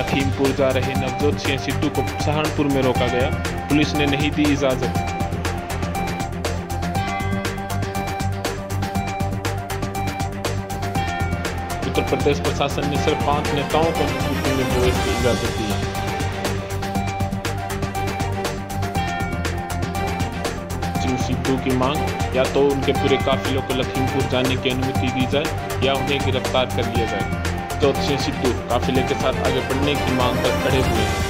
लखीमपुर जा रहे नवजोत सिंह सिद्धू को सहारनपुर में रोका गया। पुलिस ने नहीं दी इजाज़त। उत्तर प्रदेश प्रशासन ने सिर्फ़ पाँच नेताओं को में प्रवेश की इजाज़त दी। सिद्धू की मांग या तो उनके पूरे काफिलों को लखीमपुर जाने की अनुमति दी जाए या उन्हें गिरफ़्तार कर लिया जाए। सिंह सिद्धू काफिले के साथ आगे बढ़ने की मांग पर खड़े हुए।